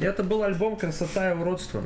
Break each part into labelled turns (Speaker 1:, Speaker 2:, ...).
Speaker 1: Это был альбом «Красота и уродство».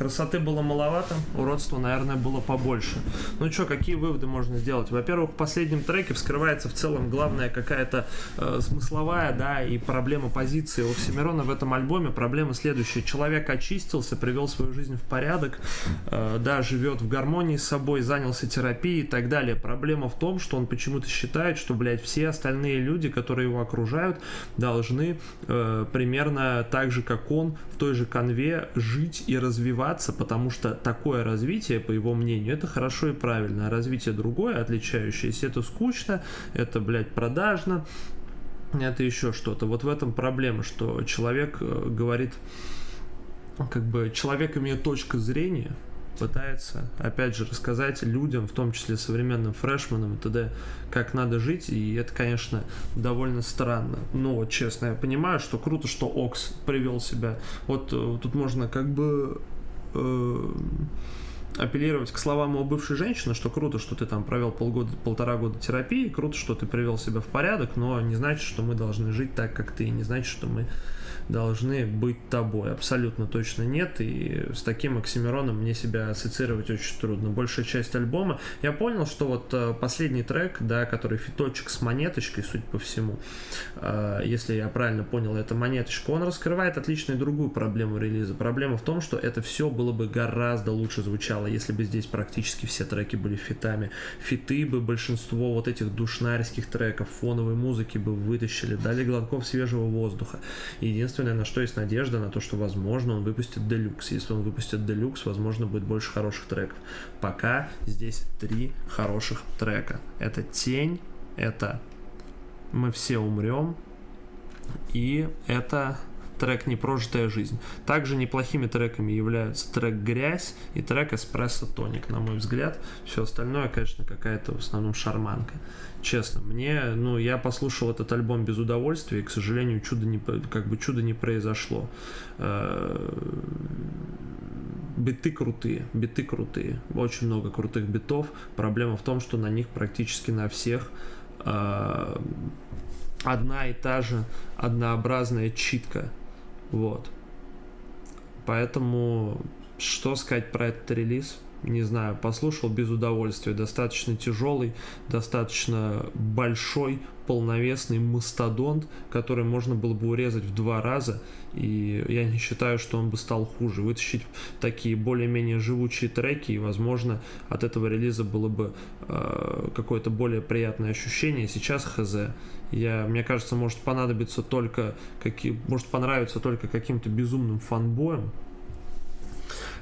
Speaker 1: Красоты было маловато, уродства, наверное, было побольше. Ну что, какие выводы можно сделать? Во-первых, в последнем треке вскрывается в целом главная какая-то э, смысловая, да, и проблема позиции у Оксимирона в этом альбоме. Проблема следующая. Человек очистился, привел свою жизнь в порядок, э, да, живет в гармонии с собой, занялся терапией и так далее. Проблема в том, что он почему-то считает, что, блядь, все остальные люди, которые его окружают, должны э, примерно так же, как он, в той же конве жить и развиваться развиваться, потому что такое развитие, по его мнению, это хорошо и правильно, а развитие другое, отличающееся, это скучно, это, блядь, продажно, это еще что-то. Вот в этом проблема, что человек э, говорит, как бы человек имеет точку зрения, пытается, опять же, рассказать людям, в том числе современным фрешманам и т.д., как надо жить, и это, конечно, довольно странно. Но, честно, я понимаю, что круто, что Окс привел себя. Вот э, тут можно как бы апеллировать к словам у бывшей женщины, что круто, что ты там провел полгода, полтора года терапии, круто, что ты привел себя в порядок, но не значит, что мы должны жить так, как ты, не значит, что мы должны быть тобой. Абсолютно точно нет. И с таким Оксимироном мне себя ассоциировать очень трудно. Большая часть альбома. Я понял, что вот э, последний трек, да, который фиточек с монеточкой, судя по всему, э, если я правильно понял, это монеточка, он раскрывает отличную другую проблему релиза. Проблема в том, что это все было бы гораздо лучше звучало, если бы здесь практически все треки были фитами. Фиты бы большинство вот этих душнарских треков, фоновой музыки бы вытащили, дали глотков свежего воздуха. Единственное, единственное, на что есть надежда, на то, что, возможно, он выпустит делюкс. Если он выпустит делюкс, возможно, будет больше хороших треков. Пока здесь три хороших трека. Это «Тень», это «Мы все умрем», и это трек «Непрожитая жизнь». Также неплохими треками являются трек «Грязь» и трек «Эспрессо Тоник», на мой взгляд. Все остальное, конечно, какая-то в основном шарманка. Честно, мне, ну, я послушал этот альбом без удовольствия, и, к сожалению, чудо не, как бы чудо не произошло. Э, биты крутые, биты крутые, очень много крутых битов. Проблема в том, что на них практически на всех э, одна и та же однообразная читка. Вот. Поэтому, что сказать про этот релиз? Не знаю, послушал без удовольствия. Достаточно тяжелый, достаточно большой, полновесный мастодонт, который можно было бы урезать в два раза. И я не считаю, что он бы стал хуже. Вытащить такие более-менее живучие треки, и, возможно, от этого релиза было бы э, какое-то более приятное ощущение. Сейчас хз. Я, мне кажется, может понадобиться только, какие, может понравиться только каким-то безумным фанбоем,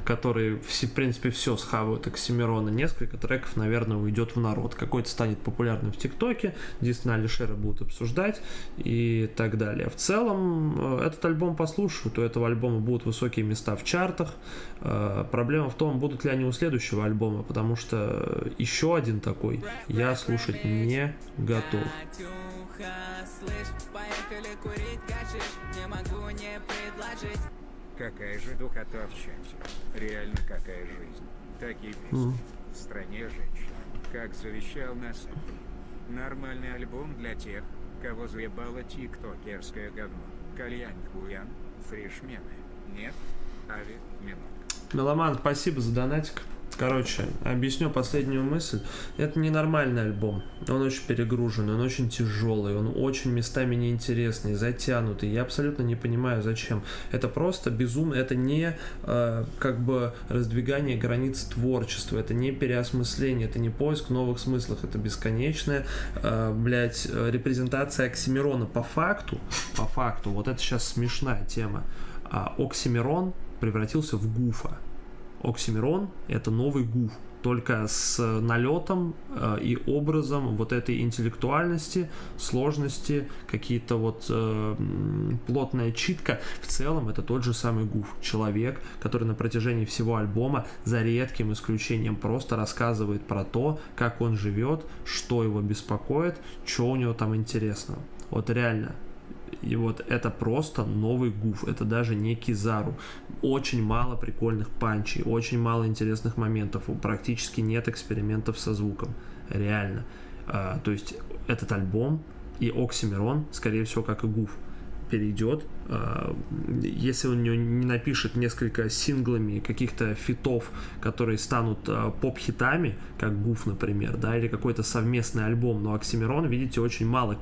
Speaker 1: которые, в принципе, все схавают Оксимирона. Несколько треков, наверное, уйдет в народ. Какой-то станет популярным в ТикТоке, действительно, Алишера будут обсуждать и так далее. В целом, э, этот альбом послушают, у этого альбома будут высокие места в чартах. Э, проблема в том, будут ли они у следующего альбома, потому что еще один такой я слушать не готов. Слышь, поехали курить, качешь, не могу не предложить. Какая же духота в чате. Реально какая жизнь. Такие песни. В стране женщин. Как завещал нас. Нормальный альбом для тех, кого заебало тиктокерское говно. Кальян Хуян, фрешмены. Нет? Ави, минут. Меломан, спасибо за донатик. Короче, объясню последнюю мысль. Это ненормальный альбом. Он очень перегружен, он очень тяжелый, он очень местами неинтересный, затянутый. Я абсолютно не понимаю, зачем. Это просто безумно, это не э, как бы раздвигание границ творчества, это не переосмысление, это не поиск новых смыслов, это бесконечная, э, блядь, репрезентация Оксимирона. По факту, по факту, вот это сейчас смешная тема. А Оксимирон превратился в Гуфа Оксимирон — это новый гуф, только с налетом э, и образом вот этой интеллектуальности, сложности, какие-то вот э, плотная читка. В целом это тот же самый Гуф. Человек, который на протяжении всего альбома, за редким исключением, просто рассказывает про то, как он живет, что его беспокоит, что у него там интересного. Вот реально, и вот это просто новый гуф, это даже не Кизару. Очень мало прикольных панчей, очень мало интересных моментов, практически нет экспериментов со звуком. Реально. А, то есть этот альбом и Оксимирон, скорее всего, как и гуф. перейдет, если он не напишет несколько синглами каких-то фитов, которые станут а, поп-хитами, как Гуф, например, да, или какой-то совместный альбом, но Оксимирон, видите, очень мало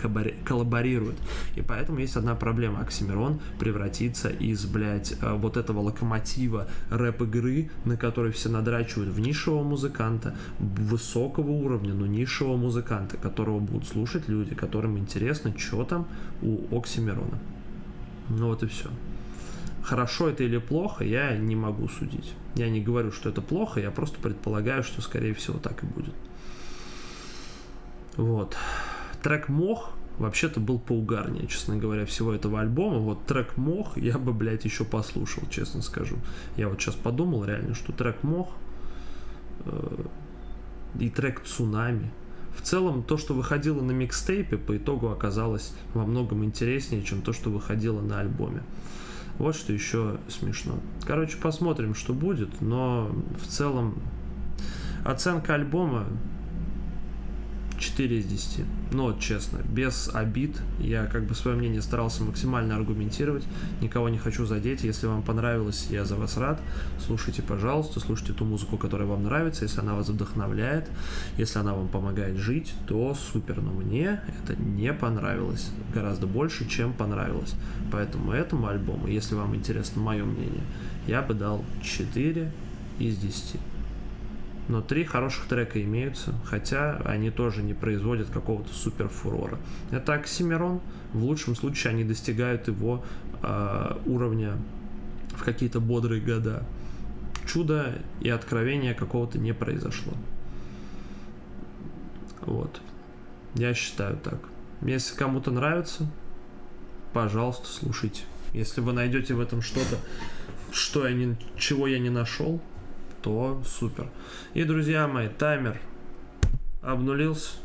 Speaker 1: коллаборирует. И поэтому есть одна проблема. Оксимирон превратится из, блядь, а, вот этого локомотива рэп-игры, на который все надрачивают, в низшего музыканта, высокого уровня, но низшего музыканта, которого будут слушать люди, которым интересно, что там у Оксимирона. Ну вот и все. Хорошо это или плохо, я не могу судить. Я не говорю, что это плохо, я просто предполагаю, что скорее всего так и будет. Вот. Трек «Мох» вообще-то был поугарнее, честно говоря, всего этого альбома. Вот трек «Мох» я бы, блядь, еще послушал, честно скажу. Я вот сейчас подумал реально, что трек «Мох» э, и трек «Цунами» в целом то, что выходило на микстейпе, по итогу оказалось во многом интереснее, чем то, что выходило на альбоме. Вот что еще смешно. Короче, посмотрим, что будет, но в целом оценка альбома 4 из 10. Ну вот честно, без обид. Я как бы свое мнение старался максимально аргументировать. Никого не хочу задеть. Если вам понравилось, я за вас рад. Слушайте, пожалуйста, слушайте ту музыку, которая вам нравится. Если она вас вдохновляет, если она вам помогает жить, то супер. Но мне это не понравилось. Гораздо больше, чем понравилось. Поэтому этому альбому, если вам интересно мое мнение, я бы дал 4 из 10 но три хороших трека имеются, хотя они тоже не производят какого-то супер фурора. Это Оксимирон, в лучшем случае они достигают его э, уровня в какие-то бодрые года. Чудо и откровения какого-то не произошло. Вот. Я считаю так. Если кому-то нравится, пожалуйста, слушайте. Если вы найдете в этом что-то, что я не, чего я не нашел, то супер. И, друзья мои, таймер обнулился.